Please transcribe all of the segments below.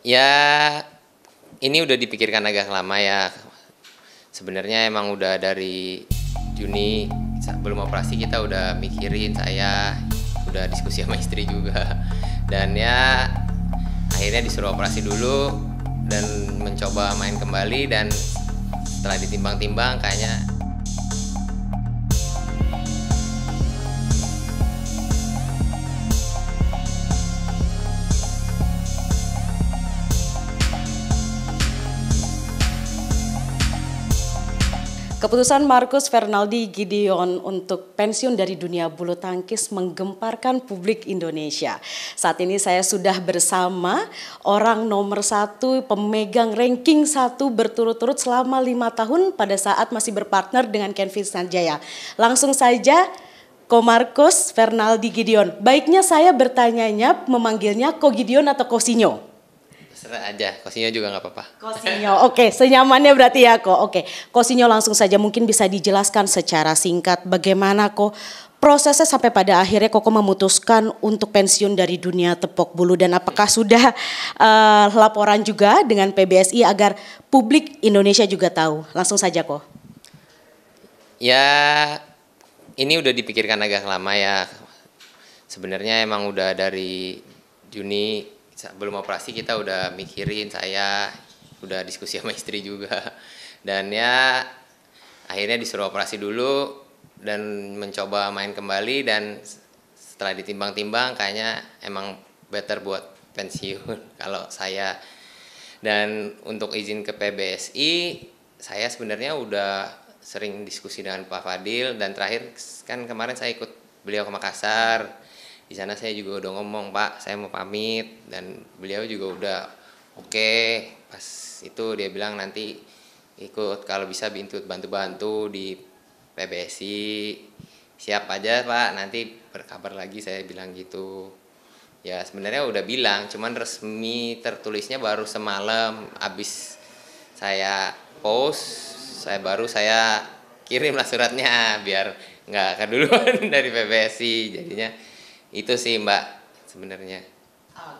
Ya, ini udah dipikirkan agak lama ya. Sebenarnya emang udah dari Juni belum operasi kita udah mikirin saya udah diskusi sama istri juga dan ya akhirnya disuruh operasi dulu dan mencoba main kembali dan setelah ditimbang-timbang kayaknya Keputusan Marcus Fernaldi Gideon untuk pensiun dari dunia bulu tangkis menggemparkan publik Indonesia. Saat ini saya sudah bersama orang nomor satu pemegang ranking satu berturut-turut selama lima tahun pada saat masih berpartner dengan Kevin Sanjaya. Langsung saja Ko Marcus Fernaldi Gideon. Baiknya saya bertanyanya memanggilnya Ko Gideon atau Kosinyo? Serah aja, Kosinyo juga nggak apa-apa. Kosinyo, oke, senyamannya berarti ya kok. Oke, Kosinyo langsung saja mungkin bisa dijelaskan secara singkat bagaimana kok prosesnya sampai pada akhirnya Koko memutuskan untuk pensiun dari dunia tepok bulu dan apakah sudah uh, laporan juga dengan PBSI agar publik Indonesia juga tahu. Langsung saja kok. Ya, ini udah dipikirkan agak lama ya. Sebenarnya emang udah dari Juni belum operasi kita udah mikirin saya udah diskusi sama istri juga. Dan ya akhirnya disuruh operasi dulu dan mencoba main kembali dan setelah ditimbang-timbang kayaknya emang better buat pensiun kalau saya. Dan untuk izin ke PBSI saya sebenarnya udah sering diskusi dengan Pak Fadil dan terakhir kan kemarin saya ikut beliau ke Makassar di sana saya juga udah ngomong pak saya mau pamit. Dan beliau juga udah oke. Okay. pas itu dia bilang nanti ikut kalau bisa bintu bantu-bantu di PBSI siap aja pak. Nanti berkabar lagi saya bilang gitu. Ya sebenarnya udah bilang cuman resmi tertulisnya baru semalam. Abis saya post saya baru saya kirimlah suratnya biar nggak keduluan dari PBSI jadinya itu sih mbak sebenarnya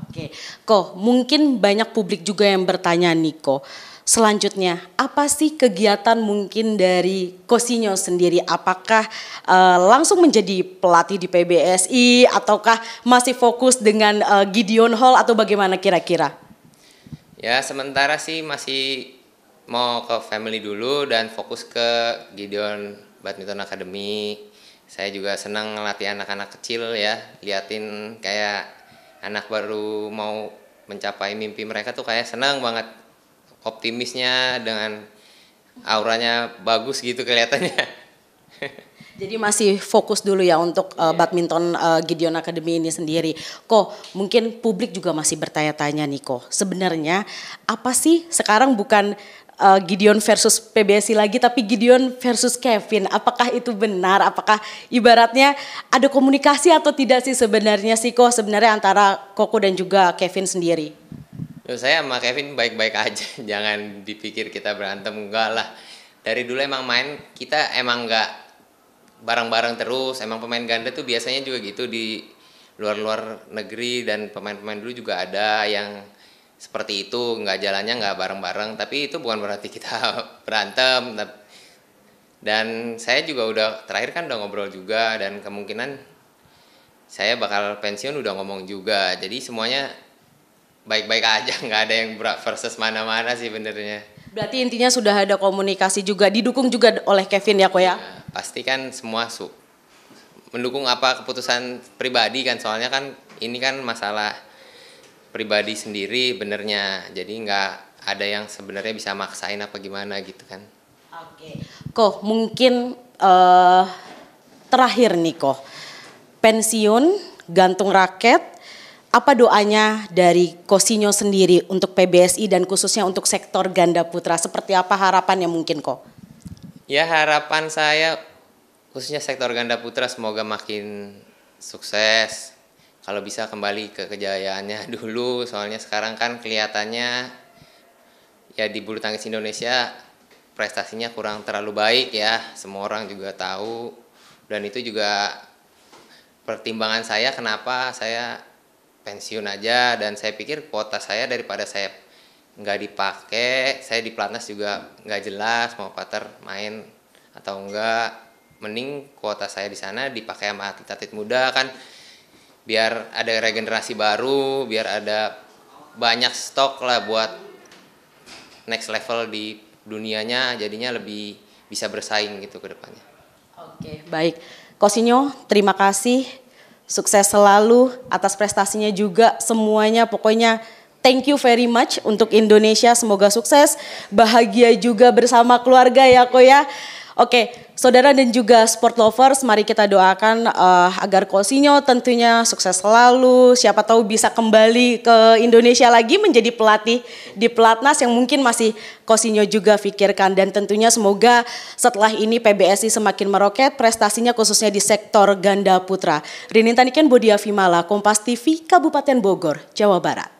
oke kok mungkin banyak publik juga yang bertanya Niko Selanjutnya, apa sih kegiatan mungkin dari Kosinyo sendiri? Apakah uh, langsung menjadi pelatih di PBSI ataukah masih fokus dengan uh, Gideon Hall atau bagaimana kira-kira? Ya, sementara sih masih mau ke family dulu dan fokus ke Gideon Badminton Academy saya juga senang ngelatih anak-anak kecil ya liatin kayak anak baru mau mencapai mimpi mereka tuh kayak senang banget. Optimisnya dengan auranya bagus gitu kelihatannya Jadi masih fokus dulu ya untuk uh, badminton uh, Gideon Academy ini sendiri. Kok mungkin publik juga masih bertanya-tanya nih kok. Sebenarnya apa sih sekarang bukan uh, Gideon versus PBSI lagi tapi Gideon versus Kevin. Apakah itu benar? Apakah ibaratnya ada komunikasi atau tidak sih sebenarnya sih kok sebenarnya antara Koko dan juga Kevin sendiri? saya sama Kevin baik-baik aja. Jangan dipikir kita berantem enggak lah. Dari dulu emang main kita emang enggak bareng-bareng terus. Emang pemain ganda tuh biasanya juga gitu di luar-luar negeri dan pemain-pemain dulu juga ada yang seperti itu nggak jalannya nggak bareng-bareng. Tapi itu bukan berarti kita berantem dan saya juga udah terakhir kan udah ngobrol juga dan kemungkinan saya bakal pensiun udah ngomong juga. Jadi semuanya baik-baik aja nggak ada yang versus mana-mana sih benernya. Berarti intinya sudah ada komunikasi juga didukung juga oleh Kevin ya kok ya, ya pasti kan semua su mendukung apa keputusan pribadi kan. Soalnya kan ini kan masalah pribadi sendiri benernya. Jadi nggak ada yang sebenarnya bisa maksain apa gimana gitu kan. Oke. Kok mungkin uh, terakhir nih kok pensiun gantung raket apa doanya dari Kosinyo sendiri untuk PBSI dan khususnya untuk sektor ganda putra? Seperti apa harapannya mungkin kok ya harapan saya khususnya sektor ganda putra semoga makin sukses. Kalau bisa kembali ke kejayaannya dulu soalnya sekarang kan kelihatannya ya di bulu tangkis Indonesia prestasinya kurang terlalu baik ya semua orang juga tahu. Dan itu juga pertimbangan saya kenapa saya pensiun aja. Dan saya pikir kuota saya daripada saya nggak dipakai saya di pelatnas juga nggak jelas mau pater main atau enggak mending kuota saya di sana dipakai sama atlet-atlet muda kan biar ada regenerasi baru biar ada banyak stok lah buat next level di dunianya jadinya lebih bisa bersaing gitu ke depannya. Oke, baik. Kosinyo, terima kasih. Sukses selalu atas prestasinya juga semuanya pokoknya thank you very much untuk Indonesia semoga sukses bahagia juga bersama keluarga ya kok ya Oke, saudara dan juga sport lovers, mari kita doakan uh, agar Kosinyo tentunya sukses selalu. Siapa tahu bisa kembali ke Indonesia lagi menjadi pelatih di pelatnas yang mungkin masih Kosinyo juga pikirkan. Dan tentunya semoga setelah ini PBSI semakin meroket prestasinya khususnya di sektor ganda putra. Rinin Taniken Vimala, Kompas TV, Kabupaten Bogor, Jawa Barat.